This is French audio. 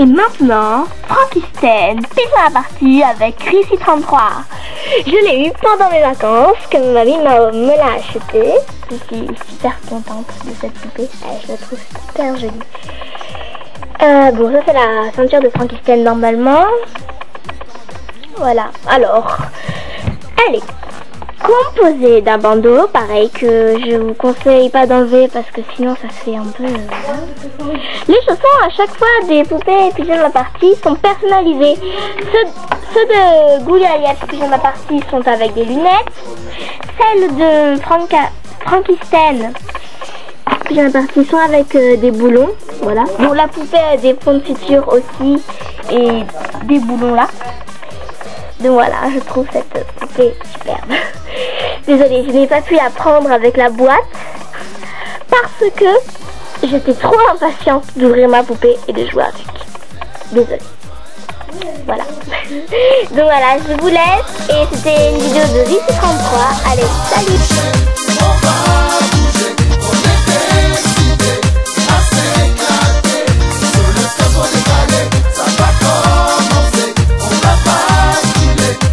Et maintenant, Frankisten, pyjama partie avec Chrissy 33. Je l'ai eu pendant mes vacances, que ma mamie me l'a acheté. Je suis super contente de cette poupée. je la trouve super jolie. Euh, bon, ça c'est la ceinture de Frankisten normalement. Voilà. Alors, allez composé d'un bandeau, pareil que je vous conseille pas d'enlever parce que sinon ça fait un peu... Euh, Les chaussons à chaque fois des poupées pyjama party sont personnalisés. Ceux, ceux de Goulialia pyjama party sont avec des lunettes. Celles de Franca, Frankisten pyjama party sont avec euh, des boulons. Voilà. Bon la poupée a des fonds de suture aussi et des boulons là. Donc voilà, je trouve cette poupée superbe. Désolée, je n'ai pas pu la prendre avec la boîte parce que j'étais trop impatiente d'ouvrir ma poupée et de jouer avec. Désolée. Voilà. Donc voilà, je vous laisse et c'était une vidéo de 33 Allez, salut